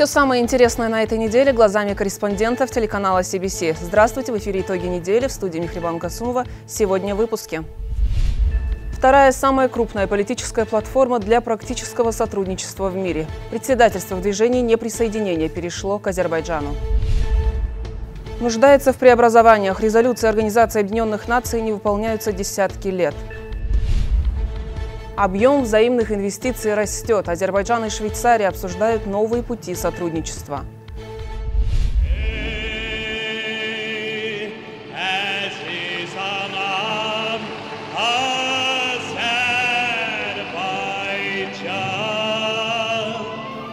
Все самое интересное на этой неделе глазами корреспондентов телеканала CBC. Здравствуйте, в эфире «Итоги недели» в студии Михрибан Касумова. Сегодня в выпуске. Вторая самая крупная политическая платформа для практического сотрудничества в мире. Председательство в движении неприсоединения перешло к Азербайджану. Нуждается в преобразованиях. Резолюции Организации Объединенных Наций не выполняются десятки лет. Объем взаимных инвестиций растет. Азербайджан и Швейцария обсуждают новые пути сотрудничества.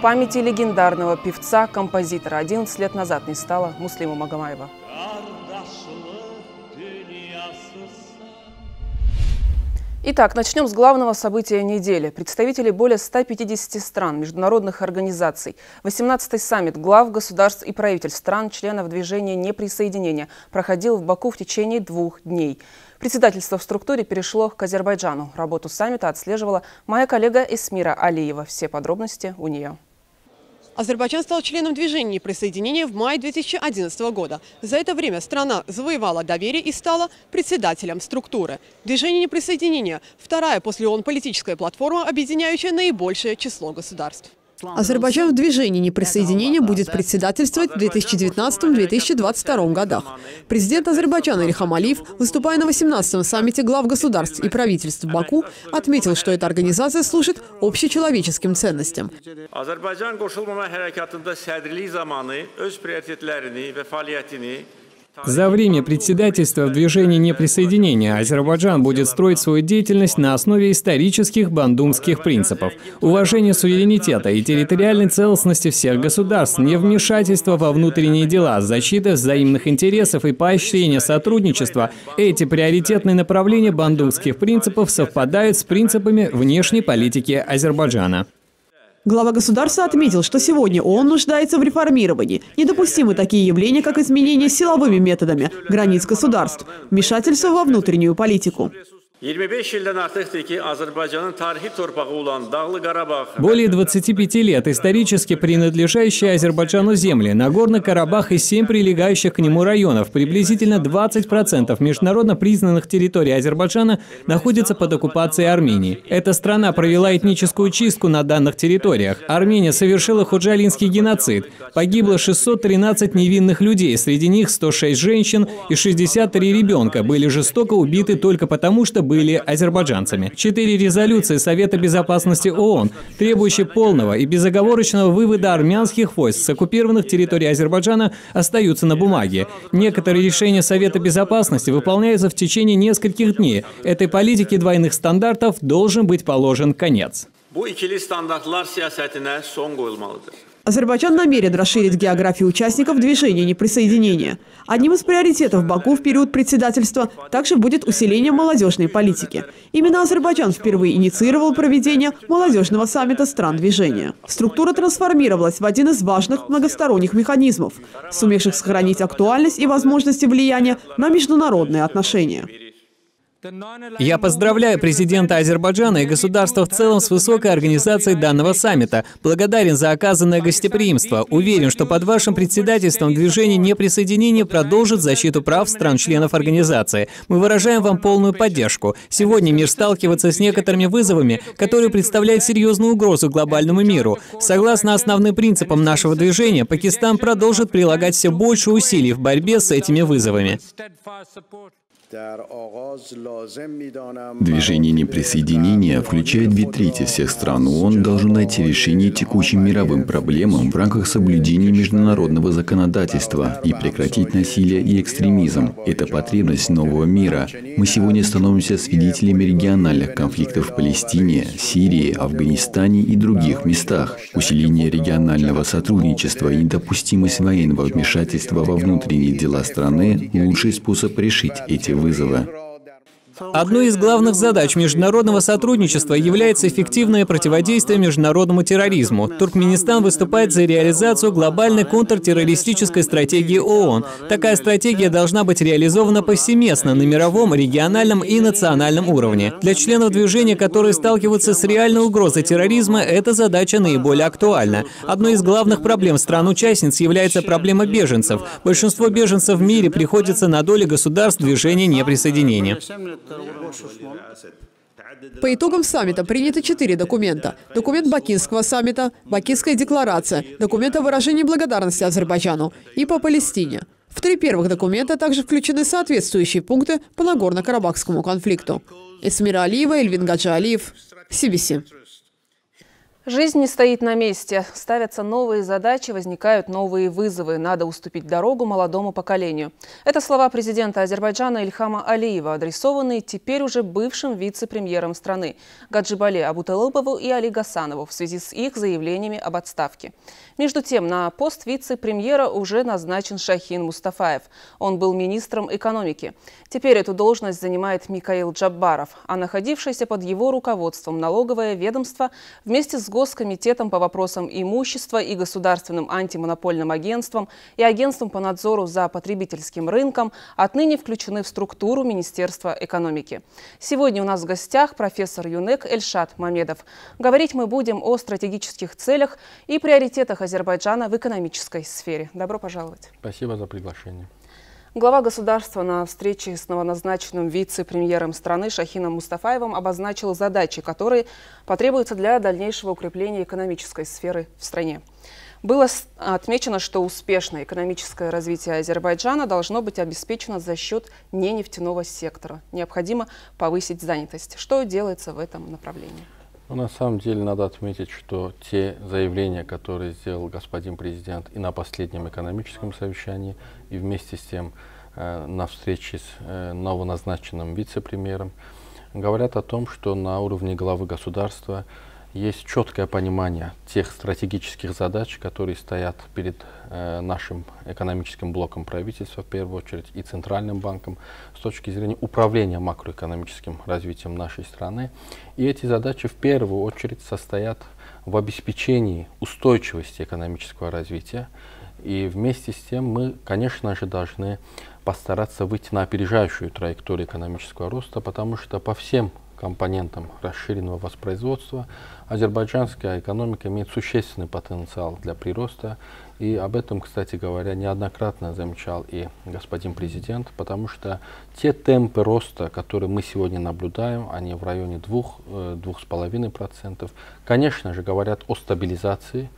памяти легендарного певца-композитора 11 лет назад не стало Муслима Магомаева. Итак, начнем с главного события недели. Представители более 150 стран, международных организаций, 18-й саммит глав государств и правительств стран, членов движения неприсоединения, проходил в Баку в течение двух дней. Председательство в структуре перешло к Азербайджану. Работу саммита отслеживала моя коллега Эсмира Алиева. Все подробности у нее. Азербайджан стал членом движения присоединения в мае 2011 года. За это время страна завоевала доверие и стала председателем структуры. Движение неприсоединения – вторая после ООН политическая платформа, объединяющая наибольшее число государств. Азербайджан в движении неприсоединения будет председательствовать в 2019-2022 годах. Президент Азербайджана Ильхам Алиев, выступая на 18-м саммите глав государств и правительств в Баку, отметил, что эта организация служит общечеловеческим ценностям. Азербайджан за время председательства в движении неприсоединения Азербайджан будет строить свою деятельность на основе исторических бандумских принципов, уважения суверенитета и территориальной целостности всех государств, невмешательства во внутренние дела, защита взаимных интересов и поощрение сотрудничества. Эти приоритетные направления бандумских принципов совпадают с принципами внешней политики Азербайджана. Глава государства отметил, что сегодня ООН нуждается в реформировании. Недопустимы такие явления, как изменение силовыми методами границ государств, вмешательство во внутреннюю политику. 25 ildən artıqdır ki, Azərbaycanın tarixi torpağı olan Dağlı Qarabağ... Более 25 лет исторически принадлежащие Азербайджану земли, Нагорный Карабах и 7 прилегающих к нему районов, приблизительно 20% международно признанных территорий Азербайджана находятся под оккупацией Армении. Эта страна провела этническую чистку на данных территориях. Армения совершила худжалинский геноцид. Погибло 613 невинных людей, среди них 106 женщин и 63 ребенка были жестоко убиты только потому, что были азербайджанцами. Четыре резолюции Совета Безопасности ООН, требующие полного и безоговорочного вывода армянских войск с оккупированных территорий Азербайджана, остаются на бумаге. Некоторые решения Совета Безопасности выполняются в течение нескольких дней. Этой политике двойных стандартов должен быть положен конец. Bu ikili standartlar siyasetine son koyulmalıdır. Азербайджан намерен расширить географию участников движения неприсоединения. Одним из приоритетов Баку в период председательства также будет усиление молодежной политики. Именно Азербайджан впервые инициировал проведение молодежного саммита стран движения. Структура трансформировалась в один из важных многосторонних механизмов, сумевших сохранить актуальность и возможности влияния на международные отношения. Я поздравляю президента Азербайджана и государства в целом с высокой организацией данного саммита. Благодарен за оказанное гостеприимство. Уверен, что под вашим председательством движение неприсоединения продолжит защиту прав стран-членов организации. Мы выражаем вам полную поддержку. Сегодня мир сталкивается с некоторыми вызовами, которые представляют серьезную угрозу глобальному миру. Согласно основным принципам нашего движения, Пакистан продолжит прилагать все больше усилий в борьбе с этими вызовами. Движение неприсоединения, включая две трети всех стран ООН, должно найти решение текущим мировым проблемам в рамках соблюдения международного законодательства и прекратить насилие и экстремизм. Это потребность нового мира. Мы сегодня становимся свидетелями региональных конфликтов в Палестине, Сирии, Афганистане и других местах. Усиление регионального сотрудничества и недопустимость военного вмешательства во внутренние дела страны – лучший способ решить эти вызовы вызова Одной из главных задач международного сотрудничества является эффективное противодействие международному терроризму. Туркменистан выступает за реализацию глобальной контртеррористической стратегии ООН. Такая стратегия должна быть реализована повсеместно на мировом, региональном и национальном уровне. Для членов движения, которые сталкиваются с реальной угрозой терроризма, эта задача наиболее актуальна. Одной из главных проблем стран-участниц является проблема беженцев. Большинство беженцев в мире приходится на доли государств движения неприсоединения. По итогам саммита приняты четыре документа. Документ Бакинского саммита, Бакинская декларация, документ о выражении благодарности Азербайджану и по Палестине. В три первых документа также включены соответствующие пункты по Нагорно-Карабахскому конфликту. Эсмира Алиева, Эльвин Гаджи Алиев, CBC. Жизнь не стоит на месте. Ставятся новые задачи, возникают новые вызовы. Надо уступить дорогу молодому поколению. Это слова президента Азербайджана Ильхама Алиева, адресованные теперь уже бывшим вице-премьерам страны Гаджибале Абуталыбову и Али Гасанову в связи с их заявлениями об отставке. Между тем, на пост вице-премьера уже назначен Шахин Мустафаев. Он был министром экономики. Теперь эту должность занимает Микаил Джаббаров, а находившееся под его руководством налоговое ведомство вместе с Госкомитетом по вопросам имущества и Государственным антимонопольным агентством и Агентством по надзору за потребительским рынком отныне включены в структуру Министерства экономики. Сегодня у нас в гостях профессор ЮНЕК Эльшат Мамедов. Говорить мы будем о стратегических целях и приоритетах Азербайджана в экономической сфере. Добро пожаловать. Спасибо за приглашение. Глава государства на встрече с новоназначенным вице-премьером страны Шахином Мустафаевым обозначил задачи, которые потребуются для дальнейшего укрепления экономической сферы в стране. Было отмечено, что успешное экономическое развитие Азербайджана должно быть обеспечено за счет ненефтяного сектора. Необходимо повысить занятость. Что делается в этом направлении? Ну, на самом деле надо отметить, что те заявления, которые сделал господин президент и на последнем экономическом совещании, и вместе с тем э, на встрече с э, новоназначенным вице-премьером, говорят о том, что на уровне главы государства есть четкое понимание тех стратегических задач, которые стоят перед э, нашим экономическим блоком правительства, в первую очередь, и Центральным банком, с точки зрения управления макроэкономическим развитием нашей страны. И эти задачи в первую очередь состоят в обеспечении устойчивости экономического развития. И вместе с тем мы, конечно же, должны постараться выйти на опережающую траекторию экономического роста, потому что по всем компонентам расширенного воспроизводства, азербайджанская экономика имеет существенный потенциал для прироста. И об этом, кстати говоря, неоднократно замечал и господин президент, потому что те темпы роста, которые мы сегодня наблюдаем, они в районе 2-2,5%, э, конечно же, говорят о стабилизации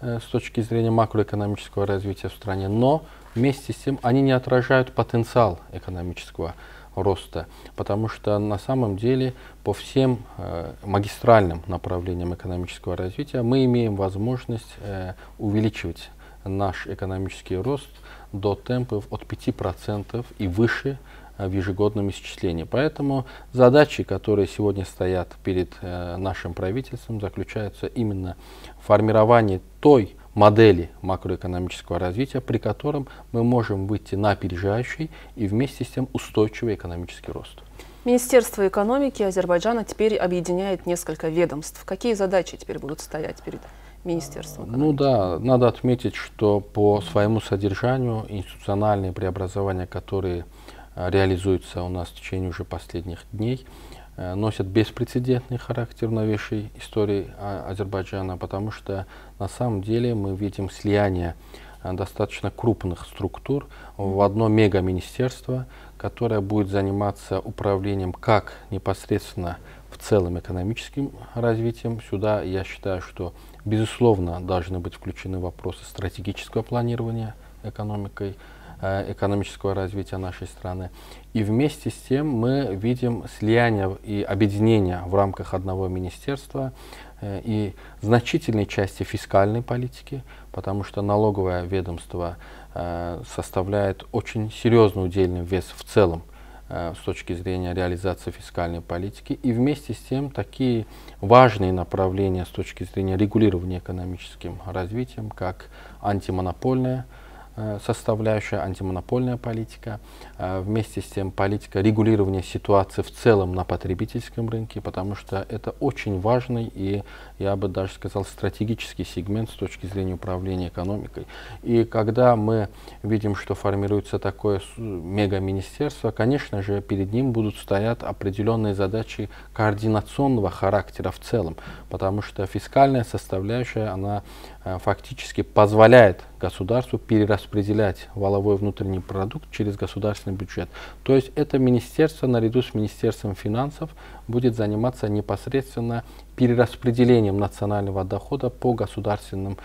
э, с точки зрения макроэкономического развития в стране, но вместе с тем они не отражают потенциал экономического развития роста, потому что на самом деле по всем э, магистральным направлениям экономического развития мы имеем возможность э, увеличивать наш экономический рост до темпов от 5% и выше э, в ежегодном исчислении. Поэтому задачи, которые сегодня стоят перед э, нашим правительством, заключаются именно в формировании той модели макроэкономического развития, при котором мы можем выйти на опережающий и вместе с тем устойчивый экономический рост. Министерство экономики Азербайджана теперь объединяет несколько ведомств. Какие задачи теперь будут стоять перед Министерством экономики? Ну да, надо отметить, что по своему содержанию институциональные преобразования, которые э, реализуются у нас в течение уже последних дней, носят беспрецедентный характер в новейшей истории а, Азербайджана, потому что на самом деле мы видим слияние э, достаточно крупных структур в одно мега-министерство, которое будет заниматься управлением как непосредственно в целом экономическим развитием. Сюда я считаю, что безусловно должны быть включены вопросы стратегического планирования экономикой, Э, экономического развития нашей страны. И вместе с тем мы видим слияние и объединение в рамках одного министерства э, и значительной части фискальной политики, потому что налоговое ведомство э, составляет очень серьезный удельный вес в целом с точки зрения реализации фискальной политики. И вместе с тем такие важные направления с точки зрения регулирования экономическим развитием, как антимонопольная Э, составляющая, антимонопольная политика, э, вместе с тем политика регулирования ситуации в целом на потребительском рынке, потому что это очень важный и, я бы даже сказал, стратегический сегмент с точки зрения управления экономикой. И когда мы видим, что формируется такое мега-министерство, конечно же, перед ним будут стоять определенные задачи координационного характера в целом, потому что фискальная составляющая, она Э, фактически позволяет государству перераспределять валовой внутренний продукт через государственный бюджет. То есть это министерство наряду с Министерством финансов будет заниматься непосредственно перераспределением национального дохода по государственным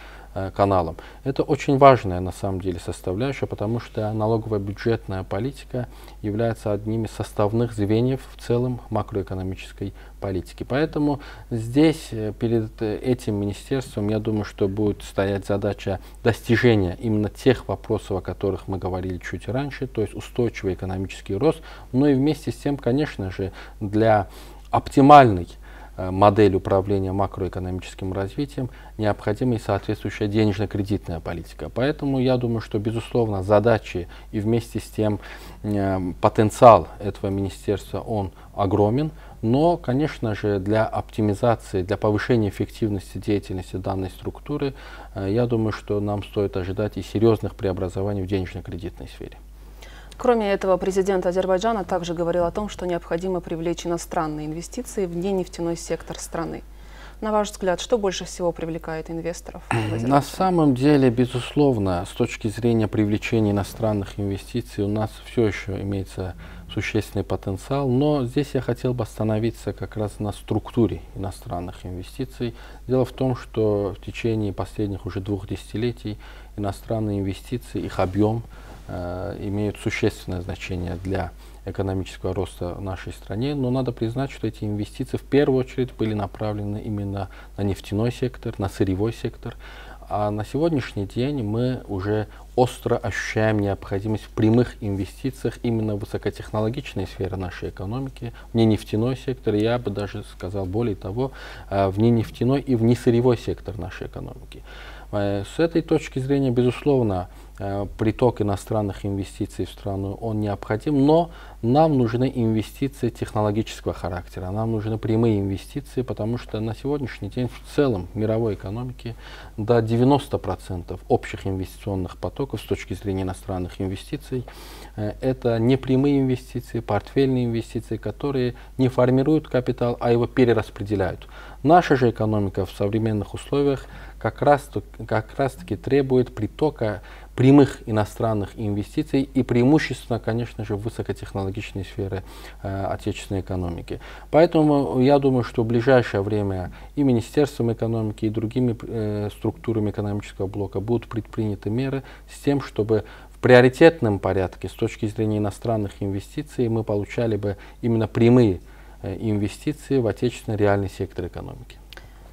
каналам. Это очень важная на самом деле составляющая, потому что налоговая бюджетная политика является одним из составных звеньев в целом макроэкономической политики. Поэтому здесь э, перед э, этим министерством, я думаю, что будет стоять задача достижения именно тех вопросов, о которых мы говорили чуть раньше, то есть устойчивый экономический рост, но и вместе с тем, конечно же, для оптимальной Э, модель управления макроэкономическим развитием, необходима и соответствующая денежно-кредитная политика. Поэтому я думаю, что, безусловно, задачи и вместе с тем э, потенциал этого министерства, он огромен, но, конечно же, для оптимизации, для повышения эффективности деятельности данной структуры, э, я думаю, что нам стоит ожидать и серьезных преобразований в денежно-кредитной сфере. Кроме этого, президент Азербайджана также говорил о том, что необходимо привлечь иностранные инвестиции в нефтяной сектор страны. На ваш взгляд, что больше всего привлекает инвесторов? На самом деле, безусловно, с точки зрения привлечения иностранных инвестиций у нас все еще имеется существенный потенциал, но здесь я хотел бы остановиться как раз на структуре иностранных инвестиций. Дело в том, что в течение последних уже двух десятилетий иностранные инвестиции, их объем имеют существенное значение для экономического роста в нашей стране, но надо признать, что эти инвестиции в первую очередь были направлены именно на нефтяной сектор, на сырьевой сектор. А на сегодняшний день мы уже остро ощущаем необходимость в прямых инвестициях именно в высокотехнологичные сферы нашей экономики, в нефтяной сектор, я бы даже сказал более того, э, в нефтяной и в несырьевой сектор нашей экономики. Э, с этой точки зрения, безусловно, Э, приток иностранных инвестиций в страну, он необходим, но нам нужны инвестиции технологического характера, нам нужны прямые инвестиции, потому что на сегодняшний день в целом мировой экономики до 90% общих инвестиционных потоков с точки зрения иностранных инвестиций э, это не прямые инвестиции, портфельные инвестиции, которые не формируют капитал, а его перераспределяют. Наша же экономика в современных условиях как раз, как раз таки требует притока прямых иностранных инвестиций и преимущественно, конечно же, в высокотехнологичной сфере э, отечественной экономики. Поэтому я думаю, что в ближайшее время и Министерством экономики, и другими э, структурами экономического блока будут предприняты меры с тем, чтобы в приоритетном порядке с точки зрения иностранных инвестиций мы получали бы именно прямые э, инвестиции в отечественный реальный сектор экономики.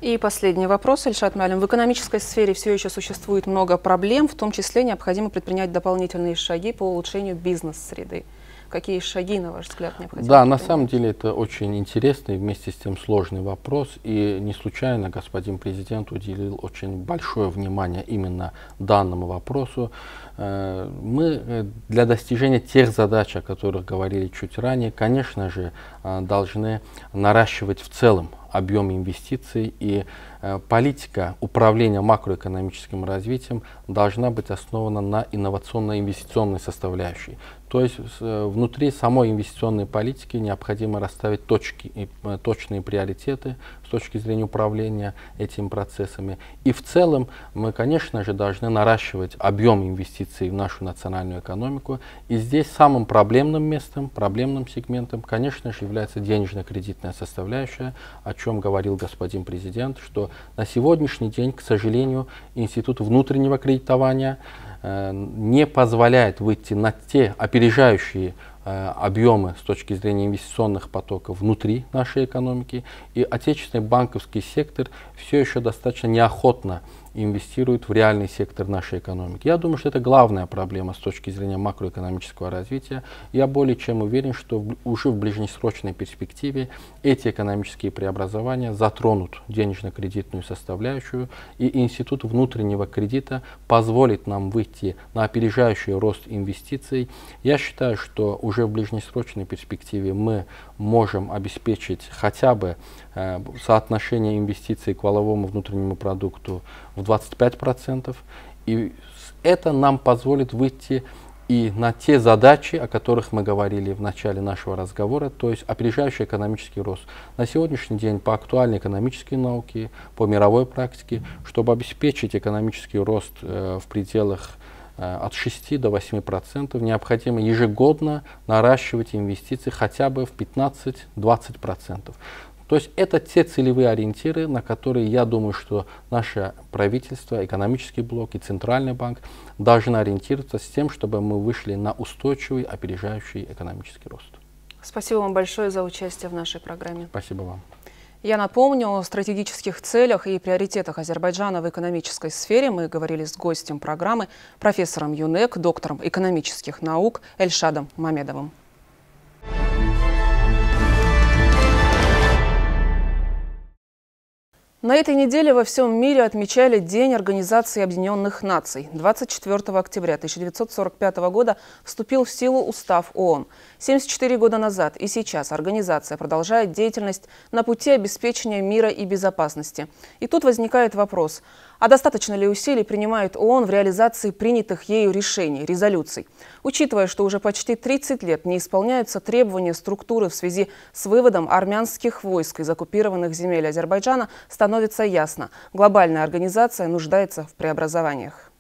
И последний вопрос, Ильшат Малим. В экономической сфере все еще существует много проблем, в том числе необходимо предпринять дополнительные шаги по улучшению бизнес-среды. Какие шаги, на ваш взгляд, необходимы? Да, на самом деле это очень интересный вместе с тем сложный вопрос. И не случайно господин президент уделил очень большое внимание именно данному вопросу. Э, мы э, для достижения тех задач, о которых говорили чуть ранее, конечно же, э, должны наращивать в целом объем инвестиций и э, политика управления макроэкономическим развитием должна быть основана на инновационно-инвестиционной составляющей. То есть э, внутри самой инвестиционной политики необходимо расставить точки, и, э, точные приоритеты с точки зрения управления этими процессами. И в целом мы, конечно же, должны наращивать объем инвестиций в нашу национальную экономику. И здесь самым проблемным местом, проблемным сегментом, конечно же, является денежно-кредитная составляющая, о чем говорил господин президент, что на сегодняшний день, к сожалению, Институт внутреннего кредитования Э, не позволяет выйти на те опережающие объемы с точки зрения инвестиционных потоков внутри нашей экономики. И отечественный банковский сектор все еще достаточно неохотно инвестируют в реальный сектор нашей экономики. Я думаю, что это главная проблема с точки зрения макроэкономического развития. Я более чем уверен, что уже в ближнесрочной перспективе эти экономические преобразования затронут денежно-кредитную составляющую, и Институт внутреннего кредита позволит нам выйти на опережающий рост инвестиций. Я считаю, что уже в ближнесрочной перспективе мы можем обеспечить хотя бы э, соотношение инвестиций к валовому внутреннему продукту в 25%. И это нам позволит выйти и на те задачи, о которых мы говорили в начале нашего разговора, то есть опережающий экономический рост. На сегодняшний день по актуальной экономической науке, по мировой практике, чтобы обеспечить экономический рост э, в пределах Э, от 6 до 8 процентов необходимо ежегодно наращивать инвестиции хотя бы в 15-20 процентов. То есть это те целевые ориентиры, на которые я думаю, что наше правительство, экономический блок и Центральный банк должны ориентироваться с тем, чтобы мы вышли на устойчивый, опережающий экономический рост. Спасибо вам большое за участие в нашей программе. Спасибо вам. Я напомню, о стратегических целях и приоритетах Азербайджана в экономической сфере мы говорили с гостем программы, профессором ЮНЕК, доктором экономических наук Эльшадом Мамедовым. На этой неделе во всем мире отмечали День Организации Объединенных Наций. 24 октября 1945 года вступил в силу Устав ООН. 74 года назад и сейчас организация продолжает деятельность на пути обеспечения мира и безопасности. И тут возникает вопрос – а достаточно ли усилий принимает ООН в реализации принятых ею решений, резолюций? Учитывая, что уже почти 30 лет не исполняются требования структуры в связи с выводом армянских войск из оккупированных земель Азербайджана, становится ясно – глобальная организация нуждается в преобразованиях.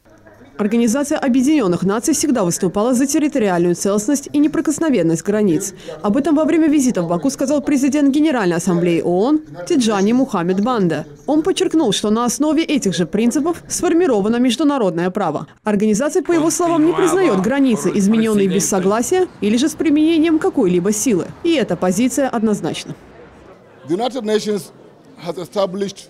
Организация Объединенных Наций всегда выступала за территориальную целостность и неприкосновенность границ. Об этом во время визита в Баку сказал президент Генеральной Ассамблеи ООН Тиджани Мухаммед Банда. Он подчеркнул, что на основе этих же принципов сформировано международное право. Организация, по его словам, не признает границы, измененные без согласия или же с применением какой-либо силы. И эта позиция однозначна.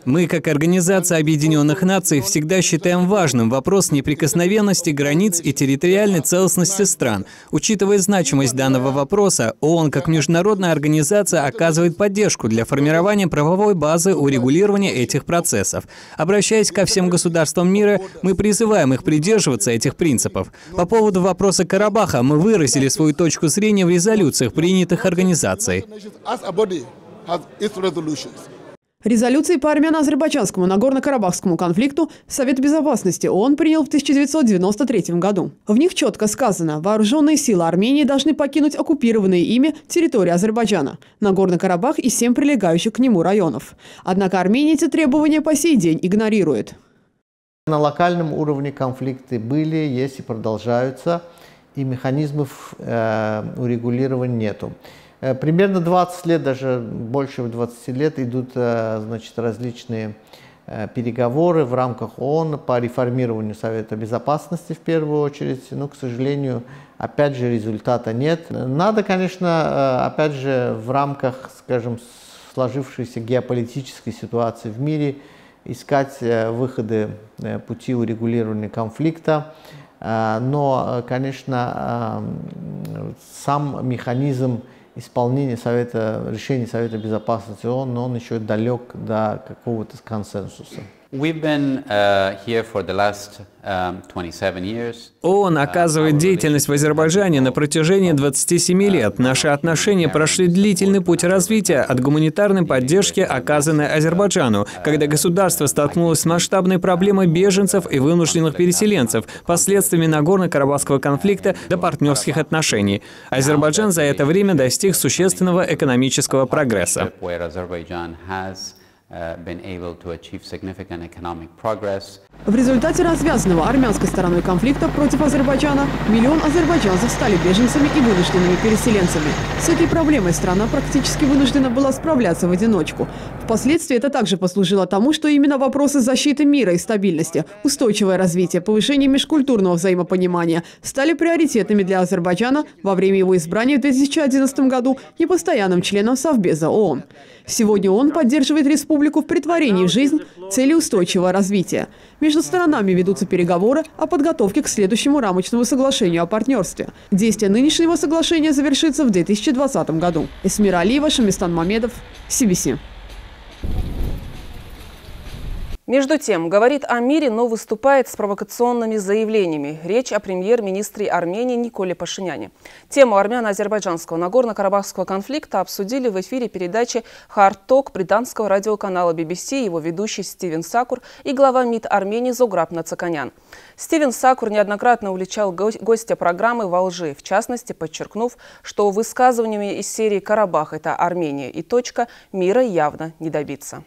Мы, как Организация Объединенных Наций, всегда считаем важным вопрос неприкосновенности границ и территориальной целостности стран. Учитывая значимость данного вопроса, ООН как международная организация оказывает поддержку для формирования правовой базы урегулирования этих процессов. Обращаясь ко всем государствам мира, мы призываем их придерживаться этих принципов. По поводу вопроса Карабаха мы выразили свою точку зрения в резолюциях, принятых организацией. Резолюции по армяно-азербайджанскому Нагорно-Карабахскому конфликту Совет Безопасности ООН принял в 1993 году. В них четко сказано, вооруженные силы Армении должны покинуть оккупированные ими территории Азербайджана, Нагорно-Карабах и семь прилегающих к нему районов. Однако Армения эти требования по сей день игнорирует. На локальном уровне конфликты были, есть и продолжаются, и механизмов э, урегулирования нету. Э, примерно 20 лет, даже больше 20 лет идут э, значит, различные э, переговоры в рамках ООН по реформированию Совета Безопасности в первую очередь. Но, к сожалению, опять же, результата нет. Надо, конечно, опять же, в рамках, скажем, сложившейся геополитической ситуации в мире искать выходы пути урегулирования конфликта. Но, конечно, сам механизм исполнение Совета, решений Совета Безопасности ООН, но он еще далек до какого-то консенсуса. We've been uh, here for the last 27 years. ООН оказывает деятельность в Азербайджане на протяжении 27 лет. Наши отношения прошли длительный путь развития от гуманитарной поддержки, оказанной Азербайджану, когда государство столкнулось с масштабной проблемой беженцев и вынужденных переселенцев, последствиями Нагорно-Карабахского конфликта до партнерских отношений. Азербайджан за это время достиг существенного экономического прогресса. Uh, В результате развязанного армянской стороной конфликта против Азербайджана миллион азербайджанцев стали беженцами и вынужденными переселенцами. С этой проблемой страна практически вынуждена была справляться в одиночку. Впоследствии это также послужило тому, что именно вопросы защиты мира и стабильности, устойчивое развитие, повышение межкультурного взаимопонимания стали приоритетными для Азербайджана во время его избрания в 2011 году непостоянным членом Совбеза ООН. Сегодня он поддерживает республику в притворении в жизнь цели устойчивого развития. Между сторонами ведутся переговоры о подготовке к следующему рамочному соглашению о партнерстве. Действие нынешнего соглашения завершится в 2020 году. Эсмира Алиева, Шамистан Мамедов, CBC. Между тем, говорит о мире, но выступает с провокационными заявлениями. Речь о премьер-министре Армении Николе Пашиняне. Тему армяно-азербайджанского Нагорно-Карабахского конфликта обсудили в эфире передачи «Харток» британского радиоканала BBC, его ведущий Стивен Сакур и глава МИД Армении Зограб Нацаканян. Стивен Сакур неоднократно увлечал гостя программы во лжи, в частности, подчеркнув, что высказываниями из серии «Карабах – это Армения» и «Точка» мира явно не добиться.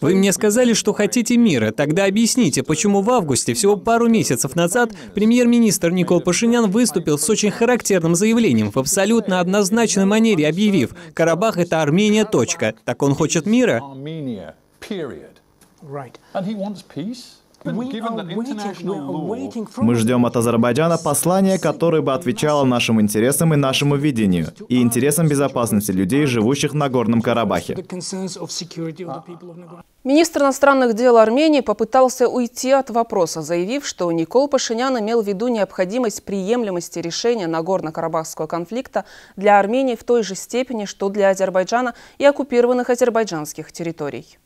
Вы мне сказали, что хотите мира. Тогда объясните, почему в августе, всего пару месяцев назад, премьер-министр Никол Пашинян выступил с очень характерным заявлением, в абсолютно однозначной манере объявив «Карабах — это Армения. Точка». Так он хочет мира? Мы ждем от Азербайджана послания, которое бы отвечало нашим интересам и нашему видению, и интересам безопасности людей, живущих в Нагорном Карабахе. Министр иностранных дел Армении попытался уйти от вопроса, заявив, что Никол Пашинян имел в виду необходимость приемлемости решения Нагорно-Карабахского конфликта для Армении в той же степени, что для Азербайджана и оккупированных азербайджанских территорий.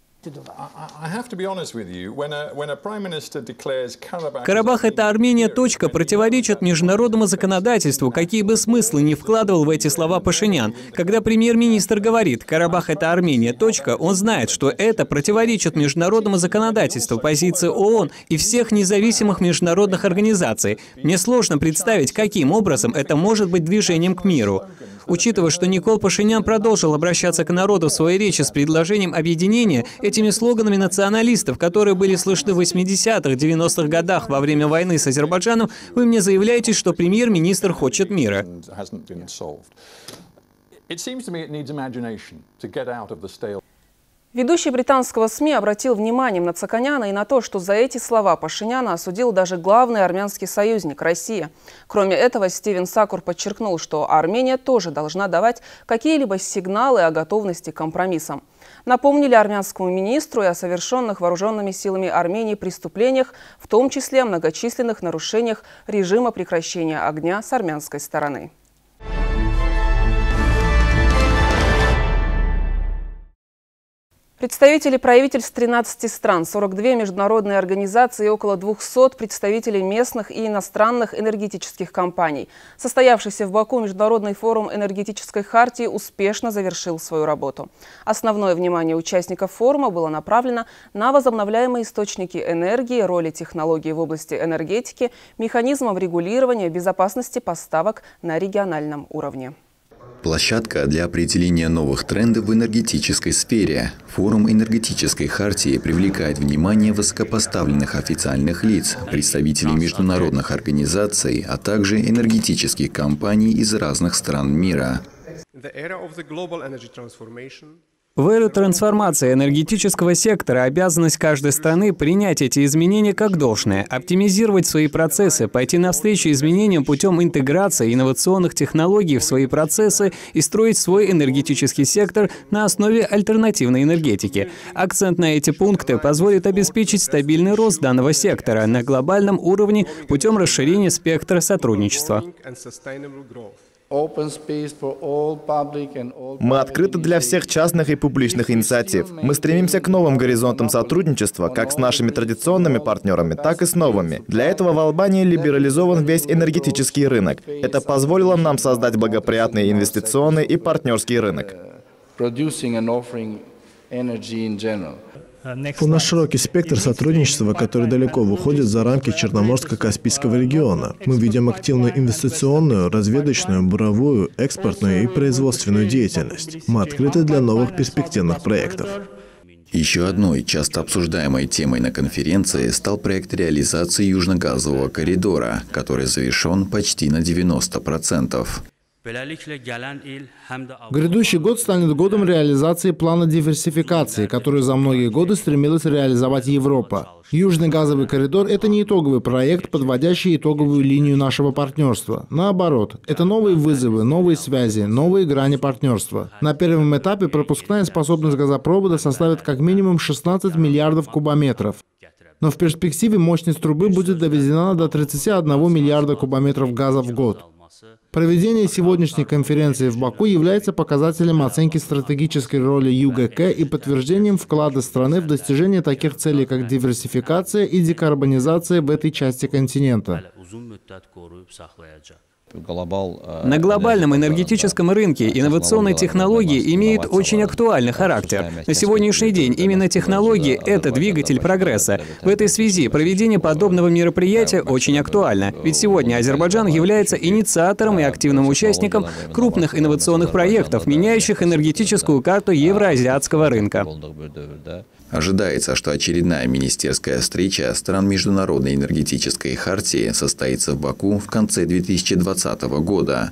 Карабах — это Армения. Точка противоречит международному законодательству, какие бы смыслы не вкладывал в эти слова Пашинян. Когда премьер-министр говорит «Карабах — это Армения. Точка», он знает, что это противоречит международному законодательству, позиции ООН и всех независимых международных организаций. Мне сложно представить, каким образом это может быть движением к миру. Учитывая, что Никол Пашинян продолжил обращаться к народу в своей речи с предложением объединения этими слоганами националистов, которые были слышны в 80-х, 90-х годах во время войны с Азербайджаном, вы мне заявляете, что премьер-министр хочет мира. Ведущий британского СМИ обратил внимание на Цаканяна и на то, что за эти слова Пашиняна осудил даже главный армянский союзник – Россия. Кроме этого, Стивен Сакур подчеркнул, что Армения тоже должна давать какие-либо сигналы о готовности к компромиссам. Напомнили армянскому министру и о совершенных вооруженными силами Армении преступлениях, в том числе о многочисленных нарушениях режима прекращения огня с армянской стороны. Представители правительств 13 стран, 42 международные организации и около 200 представителей местных и иностранных энергетических компаний. Состоявшийся в Баку Международный форум энергетической хартии успешно завершил свою работу. Основное внимание участников форума было направлено на возобновляемые источники энергии, роли технологий в области энергетики, механизмов регулирования, безопасности поставок на региональном уровне. Площадка для определения новых трендов в энергетической сфере. Форум энергетической хартии привлекает внимание высокопоставленных официальных лиц, представителей международных организаций, а также энергетических компаний из разных стран мира. В эру трансформации энергетического сектора обязанность каждой страны принять эти изменения как должное, оптимизировать свои процессы, пойти навстречу изменениям путем интеграции инновационных технологий в свои процессы и строить свой энергетический сектор на основе альтернативной энергетики. Акцент на эти пункты позволит обеспечить стабильный рост данного сектора на глобальном уровне путем расширения спектра сотрудничества. Мы открыты для всех частных и публичных инициатив. Мы стремимся к новым горизонтам сотрудничества, как с нашими традиционными партнерами, так и с новыми. Для этого в Албании либерализован весь энергетический рынок. Это позволило нам создать благоприятный инвестиционный и партнерский рынок. У нас широкий спектр сотрудничества, который далеко выходит за рамки Черноморско-Каспийского региона. Мы ведем активную инвестиционную, разведочную, буровую, экспортную и производственную деятельность. Мы открыты для новых перспективных проектов. Еще одной часто обсуждаемой темой на конференции стал проект реализации Южно-газового коридора, который завершен почти на 90%. Грядущий год станет годом реализации плана диверсификации, который за многие годы стремилась реализовать Европа. Южный газовый коридор – это не итоговый проект, подводящий итоговую линию нашего партнерства. Наоборот, это новые вызовы, новые связи, новые грани партнерства. На первом этапе пропускная способность газопровода составит как минимум 16 миллиардов кубометров. Но в перспективе мощность трубы будет доведена до 31 миллиарда кубометров газа в год. Проведение сегодняшней конференции в Баку является показателем оценки стратегической роли ЮГК и подтверждением вклада страны в достижение таких целей, как диверсификация и декарбонизация в этой части континента. Э, На глобальном энергетическом рынке инновационные технологии имеют очень актуальный характер. На сегодняшний день именно технологии — это двигатель прогресса. В этой связи проведение подобного мероприятия очень актуально, ведь сегодня Азербайджан является инициатором и активным участником крупных инновационных проектов, меняющих энергетическую карту евроазиатского рынка. Ожидается, что очередная министерская встреча стран Международной энергетической хартии состоится в Баку в конце 2020 года.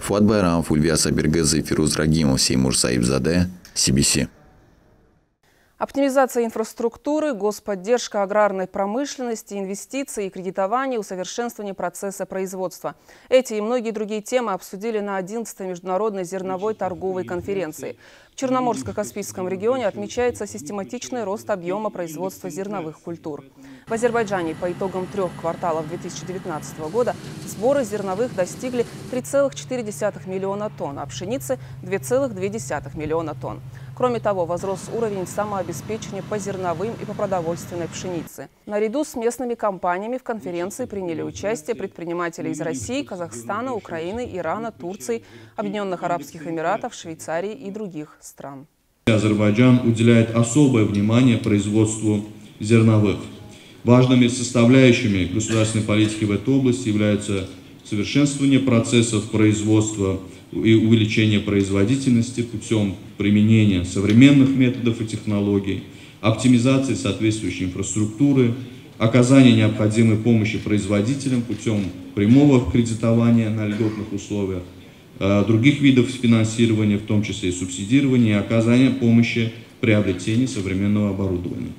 Фуат Байрамов, Ульвиас Абергазы, Фируз Рагимов, Сеймур Саибзаде, CBC. Оптимизация инфраструктуры, господдержка аграрной промышленности, инвестиции и кредитование, усовершенствование процесса производства. Эти и многие другие темы обсудили на 11-й международной зерновой торговой конференции. В Черноморско-Каспийском регионе отмечается систематичный рост объема производства зерновых культур. В Азербайджане по итогам трех кварталов 2019 года сборы зерновых достигли 3,4 миллиона тонн, а пшеницы – 2,2 миллиона тонн. Кроме того, возрос уровень самообеспечения по зерновым и по продовольственной пшенице. Наряду с местными компаниями в конференции приняли участие предприниматели из России, Казахстана, Украины, Ирана, Турции, Объединенных Арабских Эмиратов, Швейцарии и других стран. Азербайджан уделяет особое внимание производству зерновых. Важными составляющими государственной политики в этой области являются совершенствование процессов производства и увеличение производительности путем применения современных методов и технологий, оптимизации соответствующей инфраструктуры, оказания необходимой помощи производителям путем прямого кредитования на льготных условиях, э, других видов финансирования, в том числе и субсидирования, и оказания помощи приобретении современного оборудования.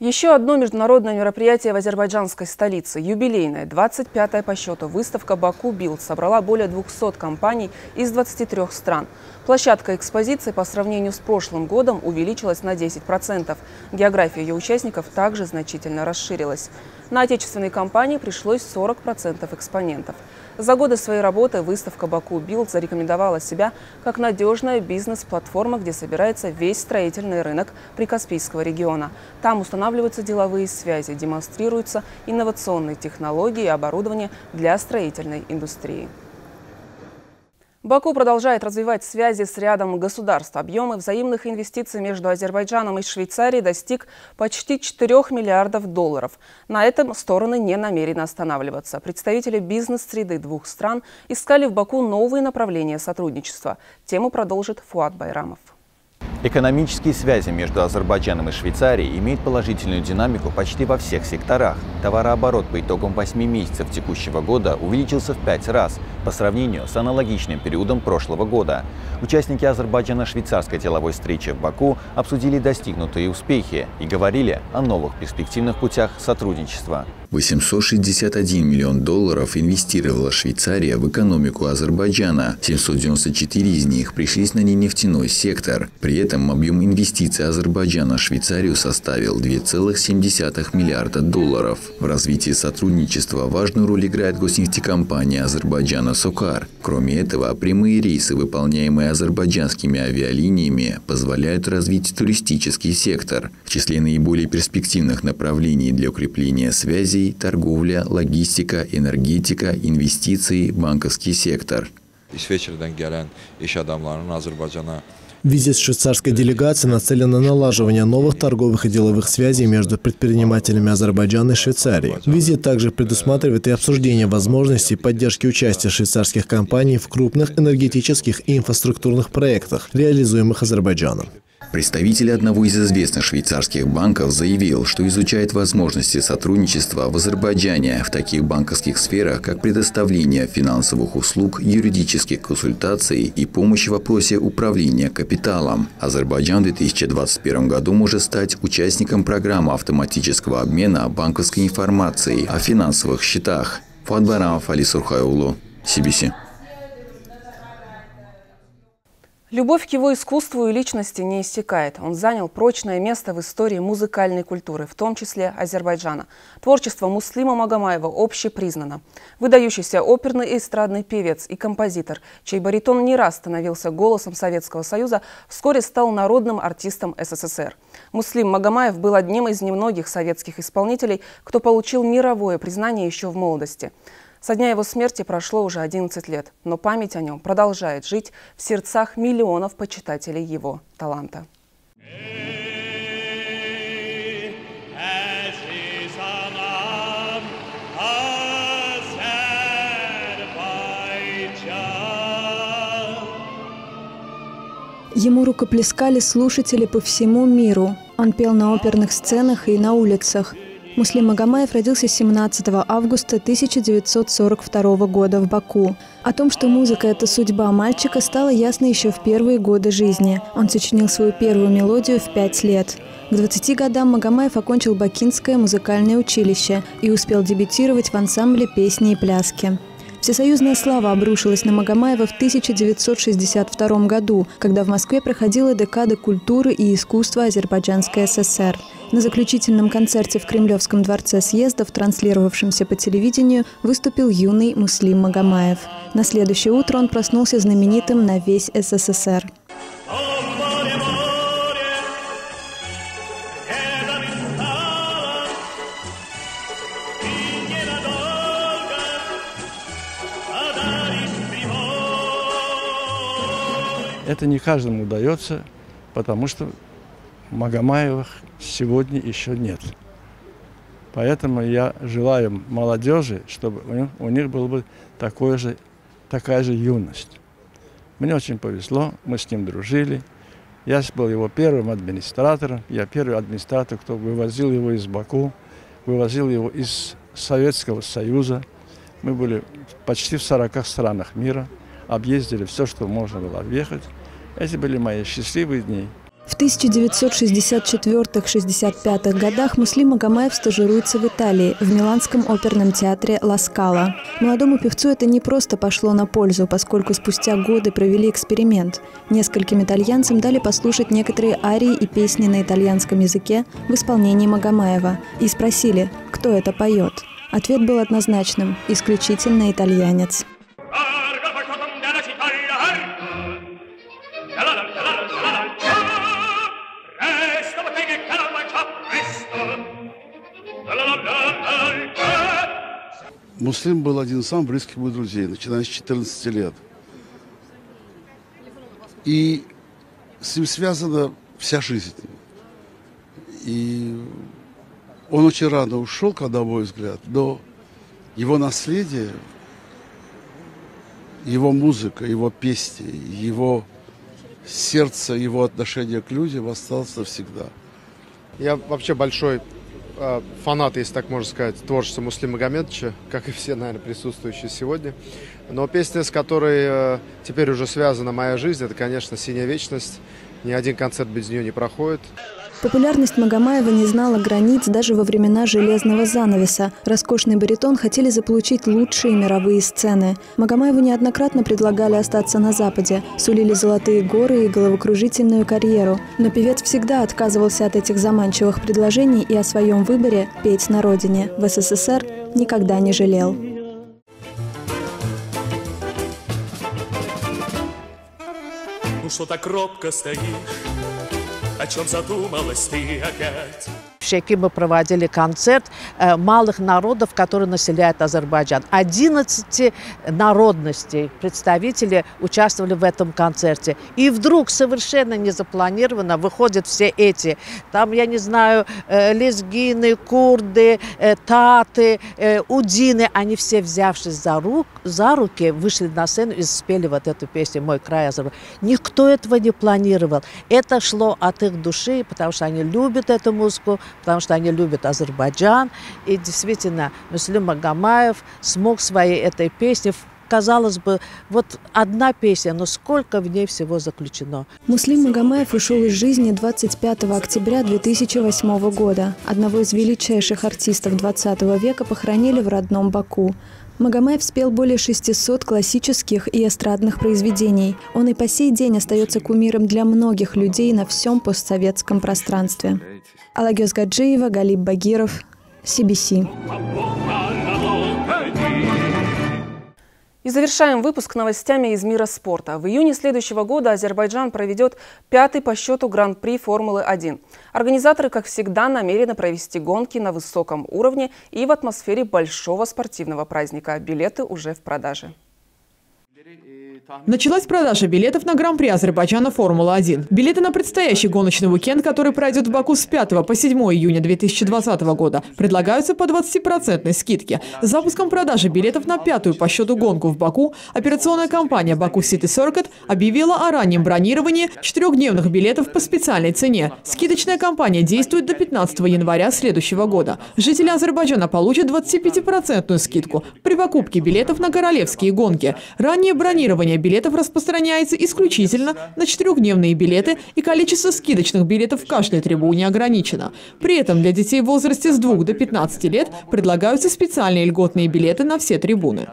Еще одно международное мероприятие в азербайджанской столице, юбилейное, 25-я по счету, выставка «Баку Билд» собрала более 200 компаний из 23 стран. Площадка экспозиции по сравнению с прошлым годом увеличилась на 10%. География ее участников также значительно расширилась. На отечественные компании пришлось 40% экспонентов. За годы своей работы выставка «Баку Билд» зарекомендовала себя как надежная бизнес-платформа, где собирается весь строительный рынок Прикаспийского региона. Там устанавливаются деловые связи, демонстрируются инновационные технологии и оборудование для строительной индустрии. Баку продолжает развивать связи с рядом государств. Объемы взаимных инвестиций между Азербайджаном и Швейцарией достиг почти 4 миллиардов долларов. На этом стороны не намерены останавливаться. Представители бизнес-среды двух стран искали в Баку новые направления сотрудничества. Тему продолжит Фуат Байрамов. Экономические связи между Азербайджаном и Швейцарией имеют положительную динамику почти во всех секторах. Товарооборот по итогам 8 месяцев текущего года увеличился в 5 раз по сравнению с аналогичным периодом прошлого года. Участники Азербайджана-швейцарской деловой встречи в Баку обсудили достигнутые успехи и говорили о новых перспективных путях сотрудничества. 861 миллион долларов инвестировала Швейцария в экономику Азербайджана. 794 из них пришлись на ненефтяной сектор. При этом объем инвестиций Азербайджана в Швейцарию составил 2,7 миллиарда долларов. В развитии сотрудничества важную роль играет госнефтекомпания Азербайджана «Сокар». Кроме этого, прямые рейсы, выполняемые азербайджанскими авиалиниями, позволяют развить туристический сектор. В числе наиболее перспективных направлений для укрепления связей, торговля, логистика, энергетика, инвестиции, банковский сектор. Визит швейцарской делегации нацелен на налаживание новых торговых и деловых связей между предпринимателями Азербайджана и Швейцарии. Визит также предусматривает и обсуждение возможностей поддержки участия швейцарских компаний в крупных энергетических и инфраструктурных проектах, реализуемых Азербайджаном. Представитель одного из известных швейцарских банков заявил, что изучает возможности сотрудничества в Азербайджане в таких банковских сферах, как предоставление финансовых услуг, юридических консультаций и помощь в вопросе управления капиталом. Азербайджан в 2021 году может стать участником программы автоматического обмена банковской информацией о финансовых счетах. Фуат Барамов, Али Сурхайулу, CBC. Любовь к его искусству и личности не истекает. Он занял прочное место в истории музыкальной культуры, в том числе Азербайджана. Творчество Муслима Магомаева общепризнано. Выдающийся оперный и эстрадный певец и композитор, чей баритон не раз становился голосом Советского Союза, вскоре стал народным артистом СССР. Муслим Магомаев был одним из немногих советских исполнителей, кто получил мировое признание еще в молодости. Со дня его смерти прошло уже 11 лет, но память о нем продолжает жить в сердцах миллионов почитателей его таланта. Ему рукоплескали слушатели по всему миру. Он пел на оперных сценах и на улицах – Муслим Магомаев родился 17 августа 1942 года в Баку. О том, что музыка – это судьба мальчика, стало ясно еще в первые годы жизни. Он сочинил свою первую мелодию в пять лет. К 20 годам Магомаев окончил Бакинское музыкальное училище и успел дебютировать в ансамбле песни и пляски. Всесоюзная слава обрушилась на Магомаева в 1962 году, когда в Москве проходила декада культуры и искусства Азербайджанской ССР. На заключительном концерте в Кремлевском дворце съездов, транслировавшемся по телевидению, выступил юный Муслим Магомаев. На следующее утро он проснулся знаменитым на весь СССР. Это не каждому удается, потому что Магомаевых сегодня еще нет. Поэтому я желаю молодежи, чтобы у них, у них была бы такое же, такая же юность. Мне очень повезло, мы с ним дружили. Я был его первым администратором. Я первый администратор, кто вывозил его из Баку, вывозил его из Советского Союза. Мы были почти в 40 странах мира, объездили все, что можно было объехать. Эти были мои счастливые дни. В 1964-65 годах Муслим Магомаев стажируется в Италии, в Миланском оперном театре «Ла Скала». Молодому певцу это не просто пошло на пользу, поскольку спустя годы провели эксперимент. Нескольким итальянцам дали послушать некоторые арии и песни на итальянском языке в исполнении Магомаева и спросили, кто это поет. Ответ был однозначным – исключительно итальянец. Муслим был один из самых близких моих друзей, начиная с 14 лет. И с ним связана вся жизнь. И он очень рано ушел, когда мой взгляд, но его наследие, его музыка, его песни, его сердце, его отношение к людям осталось навсегда. Я вообще большой фанат, если так можно сказать, творчества Муслима Магомедовича, как и все, наверное, присутствующие сегодня. Но песня, с которой э, теперь уже связана моя жизнь, это, конечно, «Синяя вечность». Ни один концерт без нее не проходит. Популярность Магомаева не знала границ даже во времена железного занавеса. Роскошный баритон хотели заполучить лучшие мировые сцены. Магомаеву неоднократно предлагали остаться на Западе, сулили золотые горы и головокружительную карьеру. Но певец всегда отказывался от этих заманчивых предложений и о своем выборе петь на родине в СССР никогда не жалел. Ну что так робко стоишь? О чем задумалась ты опять? Шеке мы проводили концерт э, малых народов, которые населяют Азербайджан. 11 народностей, представители участвовали в этом концерте. И вдруг совершенно незапланированно выходят все эти, там, я не знаю, э, лезгины, курды, э, таты, удины, они все, взявшись за, рук, за руки, вышли на сцену и спели вот эту песню «Мой край Азербайджан». Никто этого не планировал. Это шло от их души, потому что они любят эту музыку, потому что они любят Азербайджан. И действительно, Муслим Магомаев смог своей этой песней казалось бы, вот одна песня, но сколько в ней всего заключено. Муслим Магомаев ушел из жизни 25 октября 2008 года. Одного из величайших артистов 20 века похоронили в родном Баку. Магомаев спел более 600 классических и эстрадных произведений. Он и по сей день остается кумиром для многих людей на всем постсоветском пространстве. Алагёз Гаджиева, Галиб Багиров, CBC. И завершаем выпуск новостями из мира спорта. В июне следующего года Азербайджан проведет пятый по счету Гран-при Формулы-1. Организаторы, как всегда, намерены провести гонки на высоком уровне и в атмосфере большого спортивного праздника. Билеты уже в продаже. Началась продажа билетов на Гран-при Азербайджана Формула-1. Билеты на предстоящий гоночный уикенд, который пройдет в Баку с 5 по 7 июня 2020 года, предлагаются по 20% скидке. С запуском продажи билетов на пятую по счету гонку в Баку операционная компания «Баку City Circuit» объявила о раннем бронировании четырехдневных билетов по специальной цене. Скидочная кампания действует до 15 января следующего года. Жители Азербайджана получат 25% скидку при покупке билетов на королевские гонки. Раннее бронирование билетов распространяется исключительно на четырехдневные билеты, и количество скидочных билетов в каждой трибуне ограничено. При этом для детей в возрасте с 2 до 15 лет предлагаются специальные льготные билеты на все трибуны.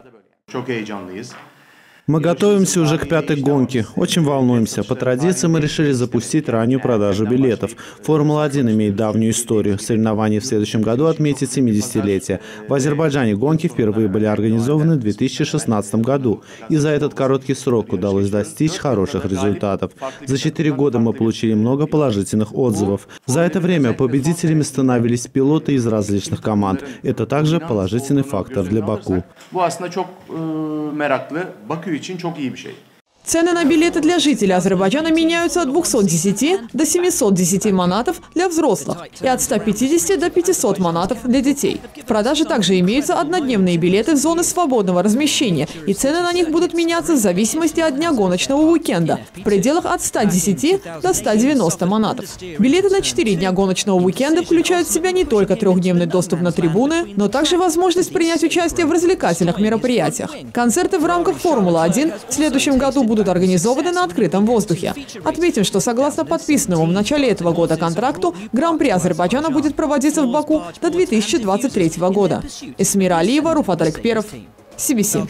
Мы готовимся уже к пятой гонке. Очень волнуемся. По традиции мы решили запустить раннюю продажу билетов. Формула-1 имеет давнюю историю. Соревнования в следующем году отметят 70-летие. В Азербайджане гонки впервые были организованы в 2016 году. И за этот короткий срок удалось достичь хороших результатов. За четыре года мы получили много положительных отзывов. За это время победителями становились пилоты из различных команд. Это также положительный фактор для Баку. İçin çok iyi bir şey. Цены на билеты для жителей Азербайджана меняются от 210 до 710 манатов для взрослых и от 150 до 500 манатов для детей. В продаже также имеются однодневные билеты в зоны свободного размещения, и цены на них будут меняться в зависимости от дня гоночного уикенда в пределах от 110 до 190 манатов. Билеты на 4 дня гоночного уикенда включают в себя не только трехдневный доступ на трибуны, но также возможность принять участие в развлекательных мероприятиях. Концерты в рамках Формулы-1 в следующем году будут будут организованы на открытом воздухе. Отметим, что согласно подписанному в начале этого года контракту, Гран-при Азербайджана будет проводиться в Баку до 2023 года. Эсмира Алиева, Руфат Аликперов, CBC.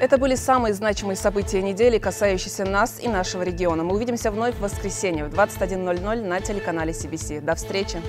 Это были самые значимые события недели, касающиеся нас и нашего региона. Мы увидимся вновь в воскресенье в 21.00 на телеканале CBC. До встречи!